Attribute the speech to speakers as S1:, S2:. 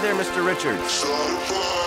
S1: There, Mr. Richards.